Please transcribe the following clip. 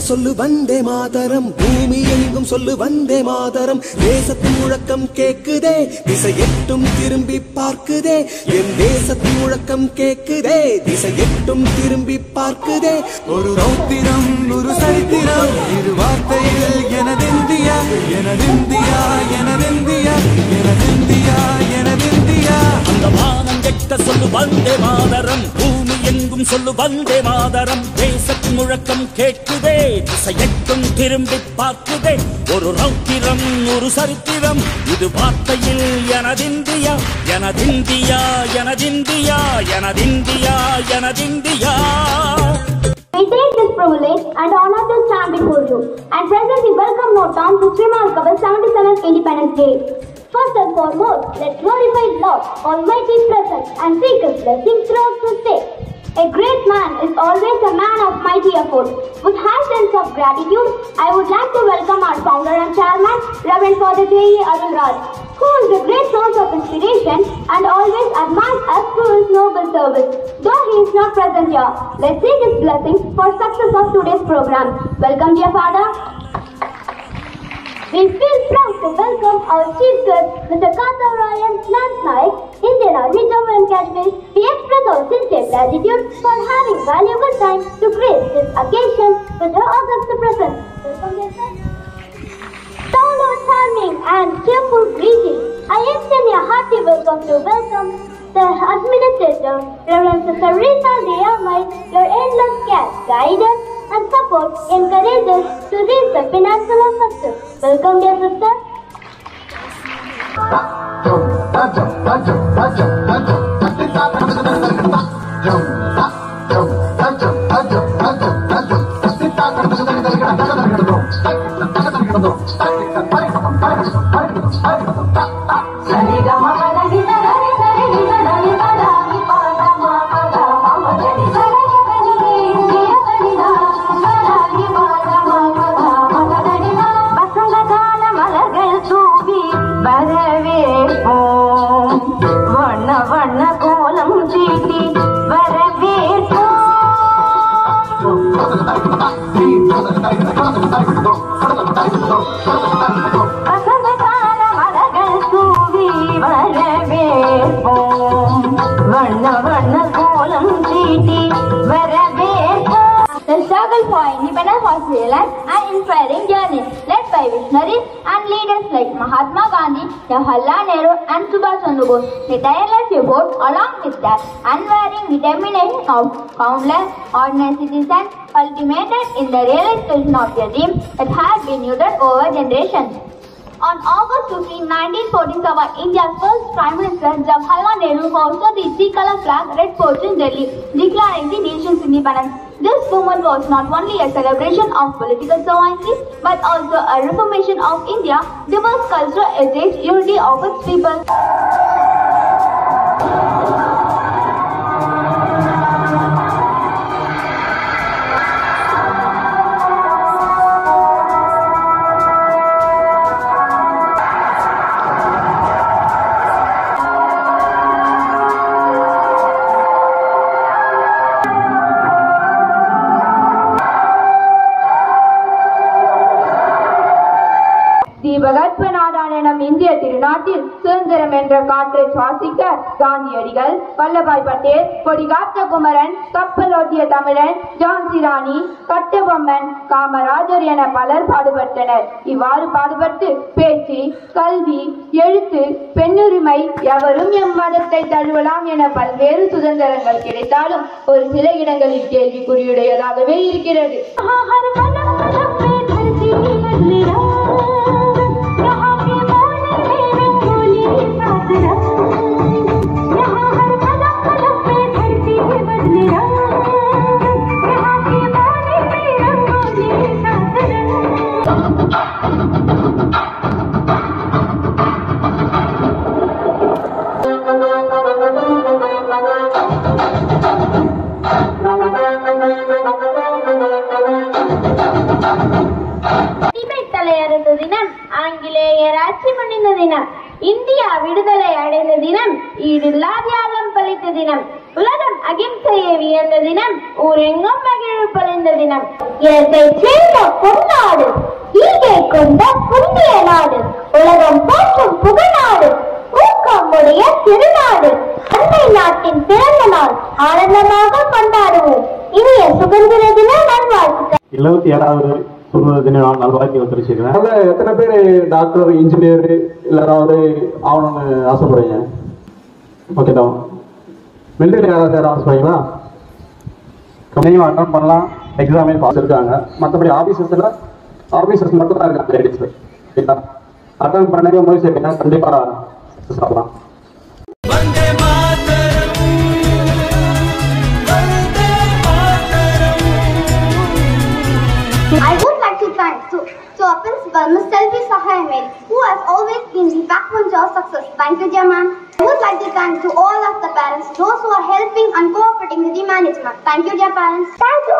சொல்லு வந்தே மாதரம். பூமி எங்கும் சொல்லு வந்தே மாதரம். தேசத்தின் முழக்கம் கேக்குதே. திசை எட்டும் திரும்பி பார்க்குதே. என் தேசத்தின் முழக்கம் கேக்குதே. திசை எட்டும் திரும்பி பார்க்குதே. ஒரு ரௌத்திரம் ஒரு சரித்திரம். இரு வார்த்தையில் எனதிந்தியா எனதிந்தியா எனதிந்தியா எனதிந்தியா எனதிந்தியா அந்த வானம் கெட்ட சொல்லு வந்தே மாதரம். பூமி எங்கும் சொல்லு வந்தே மாதரம். தேசத்தின் முழக்கம் கேட்குதே திசையட்டும் திரும்பி பார்க்குதே ஒரு ரௌத்திரம் ஒரு சரித்திரம் இது வார்த்தையில் எனதிந்தியா எனதிந்தியா எனதிந்தியா எனதிந்தியா எனதிந்தியா We take this privilege and honor to stand before you and present the welcome note on this remarkable 77th Independence Day. First and foremost, let's glorify Lord Almighty present and seek His blessings throughout this day. A great man is always a man of mighty effort. With high sense of gratitude, I would like to welcome our founder and chairman, Reverend Father J.E. Arun Raj, who is a great source of inspiration and always admires us through his noble service. Though he is not present here, let's seek his blessings for success of today's program. Welcome, dear Father. We feel proud to welcome our chief guest, Mr. Kanta Ryan Lance Naik, Indian Army Jammu and Kashmir. We express our sincere gratitude for having valuable time to grace this occasion with her august presence. Sound of charming and cheerful greeting. I extend a hearty welcome to welcome the administrator, Reverend Sister Rita Dayamai, your endless care, guidance, and support encourage us to reach the financial of success. Welcome dear sister. Sari Gama Oh, independence was realized an inspiring journey led by visionaries and leaders like Mahatma Gandhi, Jawaharlal Nehru, and Subhash Chandra Bose. The tireless effort, along with the unwavering determination of countless ordinary citizens, culminated in the realization of a dream that has been nurtured over generations. On August 15, 1947, India's first Prime Minister Jawaharlal Nehru hoisted the three-color flag red fort in Delhi, declaring the nation's independence. This movement was not only a celebration of political sovereignty, but also a reformation of India, diverse cultural heritage, unity of its people. விஸ்வநாதான் நாடான நம் இந்திய திருநாட்டில் சுதந்திரம் என்ற காற்றை சுவாசிக்க காந்தியடிகள் வல்லபாய் பட்டேல் கொடிகாத்த குமரன் கப்பலோட்டிய தமிழன் ஜான்சி ராணி கட்டபொம்மன் காமராஜர் என பலர் பாடுபட்டனர். இவ்வாறு பாடுபட்டு பேச்சு கல்வி எழுத்து பெண்ணுரிமை எவரும் எம் மதத்தை தழுவலாம் என பல்வேறு சுதந்திரங்கள் கிடைத்தாலும் ஒரு சில இடங்களில் கேள்விக்குறியுடையதாகவே இருக்கிறது. தினம் இந்தியா விடுதலை அடைந்த தினம் ஈடில்லா தியாகம் பழித்த தினம் உலகம் அகிம்சையை வியந்த தினம் ஊரெங்கும் மகிழ்வு பொழிந்த தினம். இயற்கை சேர்ந்த பொன்னாடு ஈகை கொண்ட புண்ணிய நாடு உலகம் போற்றும் புகழ்நாடு ஊக்கமுடைய திருநாடு. அன்னை நாட்டின் பிறந்த நாள் ஆனந்தமாக கொண்டாடுவோம். இனிய சுதந்திர தின நல்வாழ்த்துக்கள். எழுபத்தி ஏழாவது சுதந்திர தின நாள் நல்வாழ்த்துக்கள் தெரிவிச்சுக்கிறேன் அதில் எத்தனை பேர் டாக்டர் இன்ஜினியர் இல்லை ஏதாவது ஆகணும்னு ஆசைப்படுறீங்க? ஓகே தான் மிலிட்டரி யாராவது சேர ஆசைப்படுறீங்களா? கம்பெனியும் அட்டன் பண்ணலாம். எக்ஸாமே பாஸ் இருக்காங்க. மற்றபடி ஆஃபீஸர்ஸில் ஆஃபீஸர்ஸ் மட்டும் தான் இருக்காங்க லேடிஸ் ஓகேங்களா அட்டன் பண்ணவே முயற்சி செய்யுங்க கண்டிப்பாக சக்ஸஸ் ஆகலாம் Vande Mataram Vande Mataram I to to, our principal, Ms. Selvi who has always been the backbone to our success. Thank you, dear ma'am. I would like to thank to all of the parents, those who are helping and cooperating with the management. Thank you, dear parents. Thank to